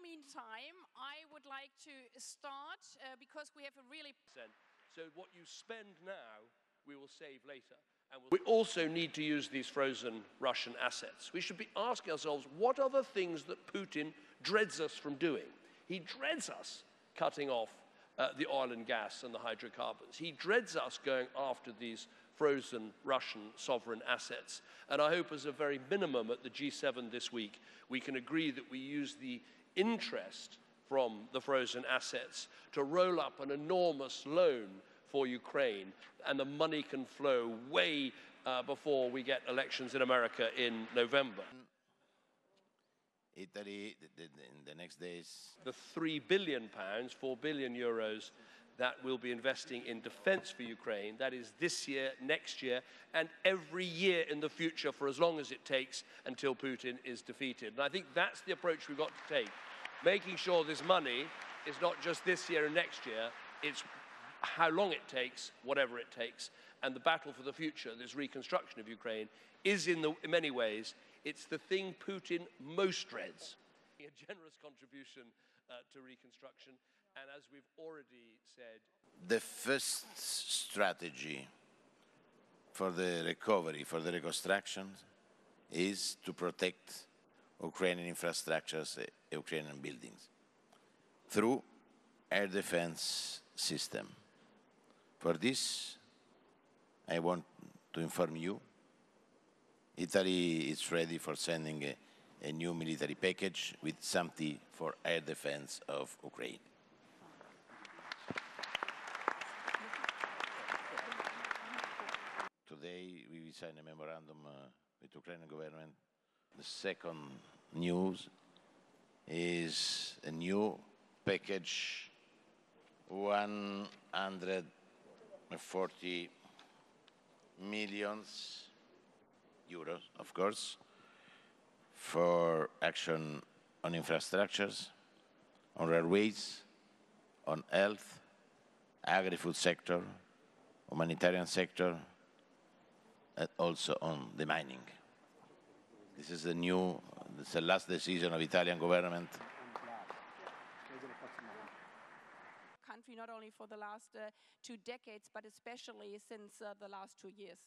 the meantime, I would like to start uh, because we have a really So what you spend now, we will save later. And we'll- we also need to use these frozen Russian assets. We should be asking ourselves, what are the things that Putin dreads us from doing? He dreads us cutting off uh, the oil and gas and the hydrocarbons. He dreads us going after these frozen Russian sovereign assets. And I hope, as a very minimum at the G7 this week, we can agree that we use the interest from the frozen assets to roll up an enormous loan for Ukraine, and the money can flow way uh, before we get elections in America in November. Italy, in the next days, The three billion pounds, four billion euros that we'll be investing in defense for Ukraine, that is this year, next year, and every year in the future for as long as it takes until Putin is defeated. And I think that's the approach we've got to take, making sure this money is not just this year and next year, it's how long it takes, whatever it takes. And the battle for the future, this reconstruction of Ukraine, is in, the, in many ways, it's the thing Putin most dreads. A generous contribution uh, to reconstruction. And as we've already said, the first strategy for the recovery, for the reconstruction, is to protect Ukrainian infrastructures, uh, Ukrainian buildings, through air defense system. For this, I want to inform you, Italy is ready for sending a, a new military package with something for air defense of Ukraine. We will sign a memorandum uh, with the Ukrainian government. The second news is a new package, 140 millions euros, of course, for action on infrastructures, on railways, on health, agri-food sector, humanitarian sector, also on the mining. This is the new, is the last decision of Italian government country not only for the last uh, two decades, but especially since uh, the last two years.